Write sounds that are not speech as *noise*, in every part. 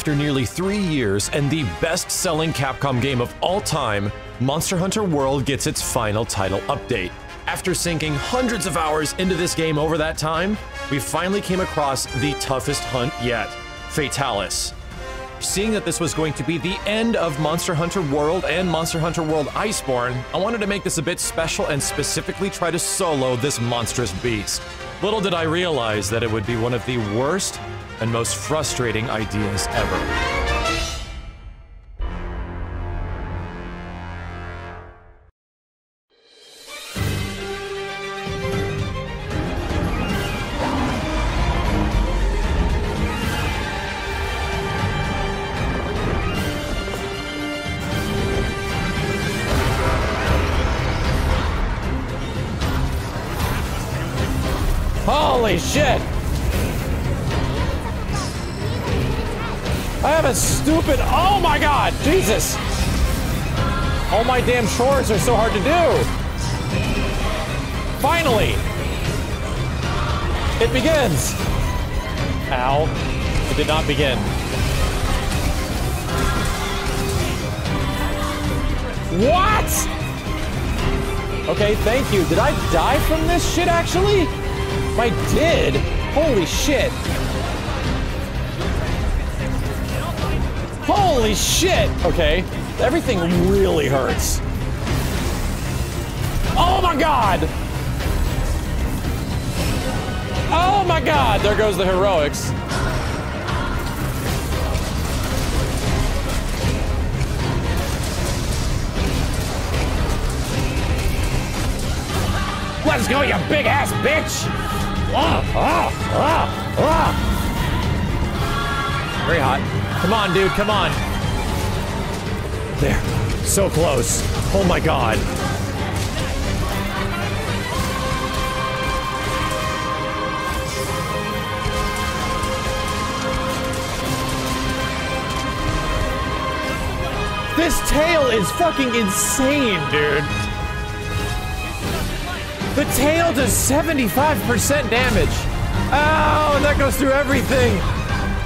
After nearly three years and the best selling Capcom game of all time, Monster Hunter World gets its final title update. After sinking hundreds of hours into this game over that time, we finally came across the toughest hunt yet Fatalis. Seeing that this was going to be the end of Monster Hunter World and Monster Hunter World Iceborne, I wanted to make this a bit special and specifically try to solo this monstrous beast. Little did I realize that it would be one of the worst and most frustrating ideas ever. Holy shit! I have a stupid. Oh my god! Jesus! All my damn chores are so hard to do! Finally! It begins! Ow. It did not begin. What? Okay, thank you. Did I die from this shit actually? I did? Holy shit. Holy shit! Okay, everything really hurts. Oh my god! Oh my god! There goes the heroics. Let's go, you big ass bitch! Very hot. Come on, dude, come on. There. So close. Oh my god. This tail is fucking insane, dude. The tail does 75% damage. Oh, and that goes through everything.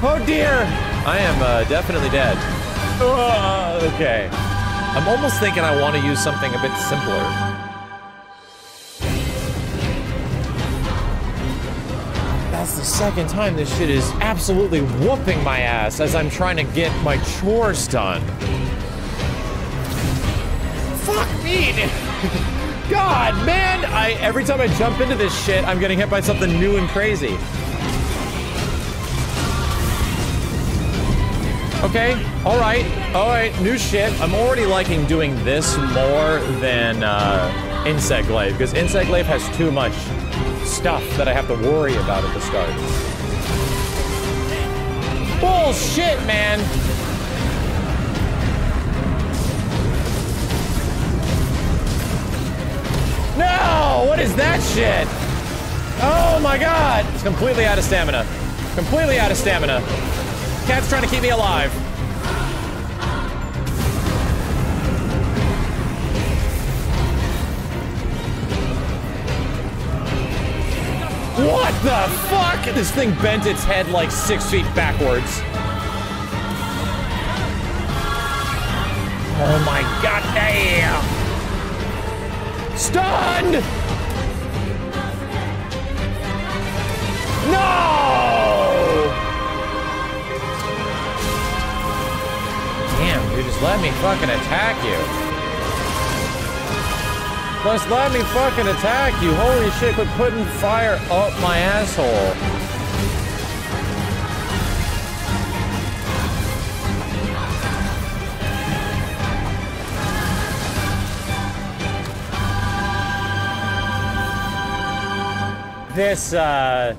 Oh dear. I am uh, definitely dead. Oh, okay. I'm almost thinking I want to use something a bit simpler. That's the second time this shit is absolutely whooping my ass as I'm trying to get my chores done. Fuck me! *laughs* God, man! I every time I jump into this shit, I'm getting hit by something new and crazy. Okay, alright, alright, new shit. I'm already liking doing this more than uh, Insect Glaive, because Insect Glaive has too much stuff that I have to worry about at the start. Bullshit, man! Is that shit? Oh my god! It's completely out of stamina. Completely out of stamina. Cat's trying to keep me alive. What the fuck? This thing bent its head like six feet backwards. Oh my god damn! Stunned! No! Damn, dude, just let me fucking attack you. Just let me fucking attack you. Holy shit, quit putting fire up my asshole. this uh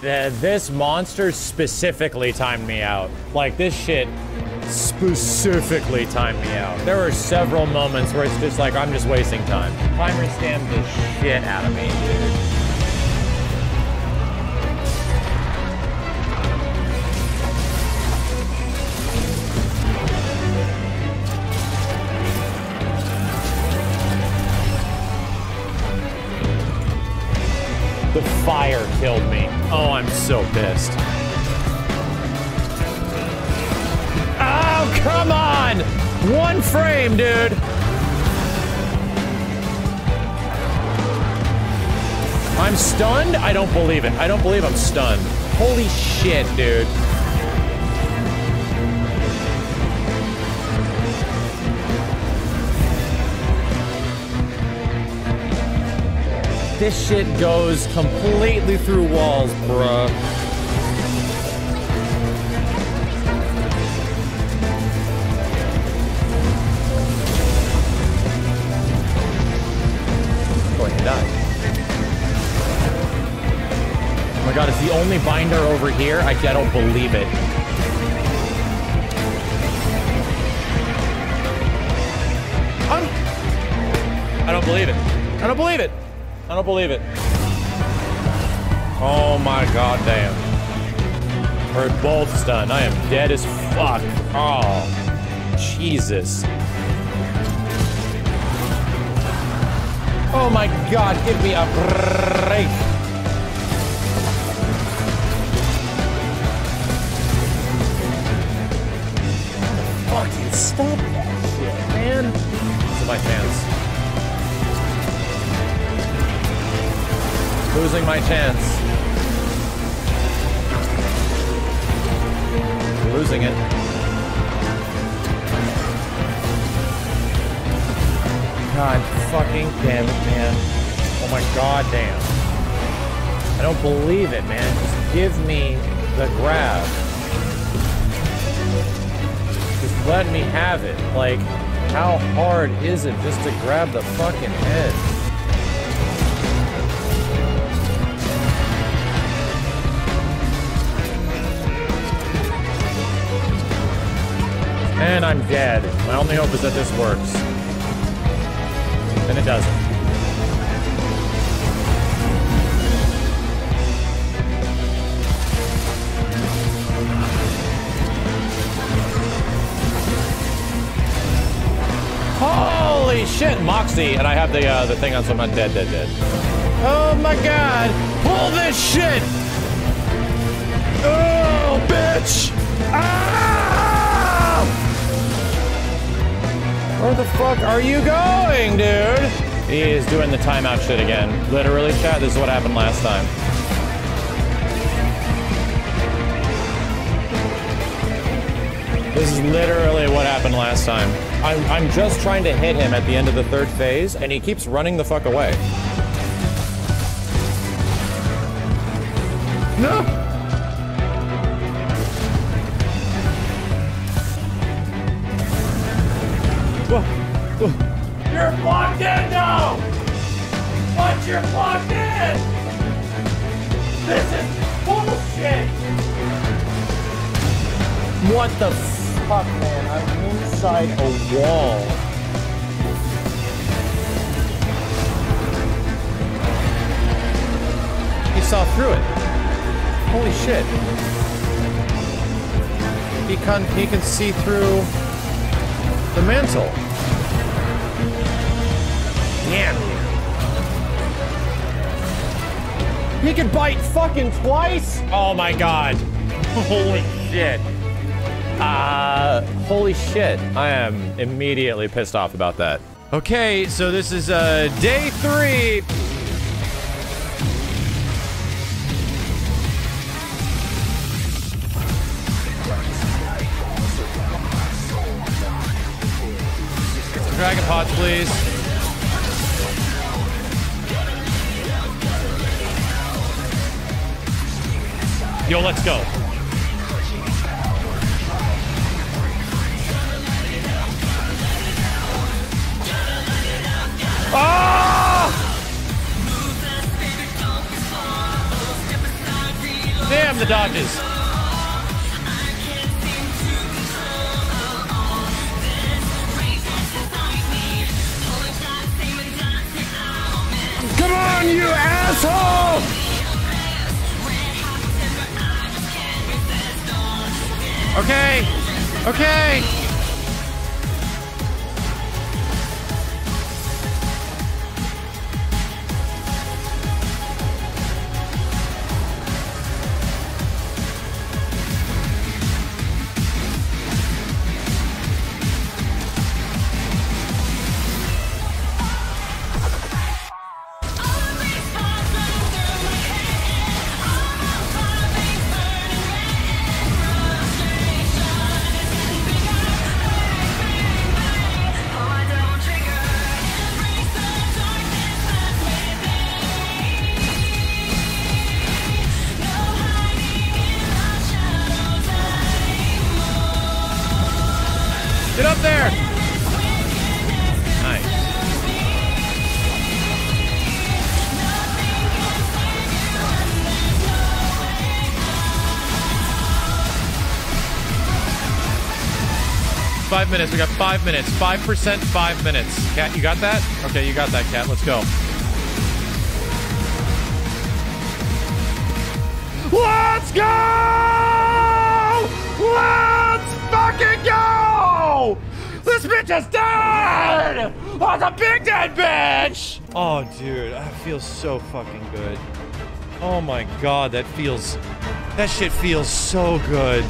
the, this monster specifically timed me out. Like this shit specifically timed me out. There were several moments where it's just like I'm just wasting time. Timer stamped the shit out of me, dude. Fire killed me. Oh, I'm so pissed. Oh, come on! One frame, dude! I'm stunned? I don't believe it. I don't believe I'm stunned. Holy shit, dude. This shit goes completely through walls, bruh. Die. Oh my god, it's the only binder over here? I, I don't believe it. I'm... I don't believe it. I don't believe it. I don't believe it. Oh my god damn. We're. I am dead as fuck. Oh. Jesus. Oh my god, give me a break. Fucking stop that shit, man. To my fans. Losing my chance. Losing it. God fucking damn it, man. Oh my god damn. I don't believe it, man. Just give me the grab. Just let me have it. Like, how hard is it just to grab the fucking head? And I'm dead. My only hope is that this works. And it doesn't. Holy shit, Moxie! And I have the uh, the thing on, so I'm not dead, dead, dead. Oh my god! Pull this shit! Oh, bitch! Ah! Where the fuck are you going, dude? He is doing the timeout shit again. Literally, chat, this is what happened last time. This is literally what happened last time. I'm, I'm just trying to hit him at the end of the third phase, and he keeps running the fuck away. No! You're blocked in now! What? You're blocked in! This is bullshit! What the fuck, man? I'm inside a wall. He saw through it. Holy shit. He can, he can see through the mantle. Damn you. He could bite fucking twice? Oh my god. Holy shit. Uh, holy shit. I am immediately pissed off about that. Okay, so this is uh, day three. Dragon pots, please. Yo, let's go. Ah! Damn the dodges. Asshole! Okay. Okay. Five minutes. We got five minutes. Five percent, five minutes. Cat, you got that? Okay, you got that, Cat. Let's go. Let's go! Let's fucking go! This bitch is dead! Oh, it's a big dead bitch! Oh, dude, that feels so fucking good. Oh my god, that feels... That shit feels so good.